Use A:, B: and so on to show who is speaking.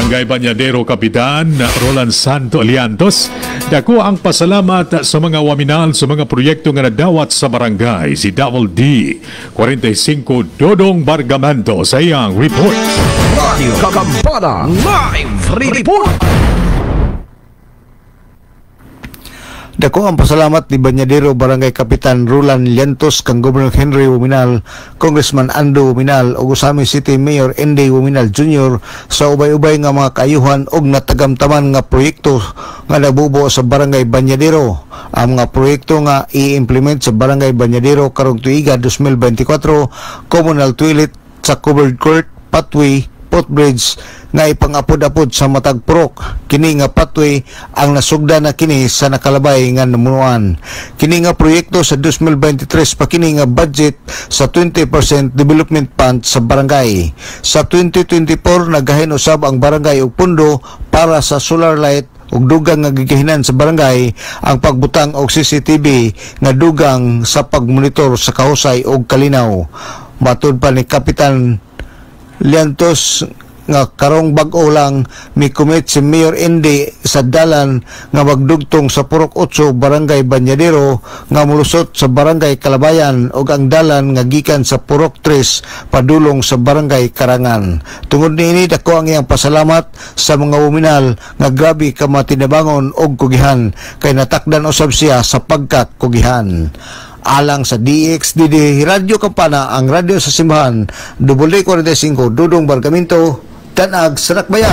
A: Barangay Banyadero Kapitan Roland Santo Aliantos. Dako ang pasalamat sa mga waminal sa mga proyekto nga nadawat sa barangay si Double D 45 Dodong Bargamento sa iyang report.
B: Radio Kagambada Live Report
C: Dako ang pasalamat ni Banyadero Barangay Kapitan Roland Llantos kang Governor Henry Wuminal, Congressman Ando Wuminal ug City Mayor Andy Wuminal Jr. sa ubay-ubay nga mga kaayuhan og natagamtaman nga proyekto nga nabubuo sa Barangay Banyadero. Ang mga proyekto nga i-implement sa Barangay Banyadero karong tuiga 2024 communal toilet sa covered court pathway footbridge nga ipangapod-apod sa matag purok kini nga pathway ang nasugda na kini sa nakalabay nga namunuan. Kini nga proyekto sa 2023 pa kini nga budget sa 20% development fund sa barangay. Sa 2024 nagahin usab ang barangay og pundo para sa solar light ug dugang nga gigahinan sa barangay ang pagbutang og CCTV nga dugang sa pagmonitor sa kahusay ug kalinaw. Matud pa ni Kapitan Liantos nga karong bag-o lang mi commit si Mayor Indy sa dalan nga magdugtong sa Purok 8 Barangay Banyadero nga mulusot sa Barangay Kalabayan ug ang dalan nga gikan sa Purok 3 padulong sa Barangay Karangan. Tungod niini dako ang iyang pasalamat sa mga uminal nga grabe ka matinabangon og kugihan kay natakdan usab siya sa pagkakugihan alang sa DXDD Radyo Kampana ang radyo sa simbahan WD45 Dudong Bargamento Tanag Sarakbayan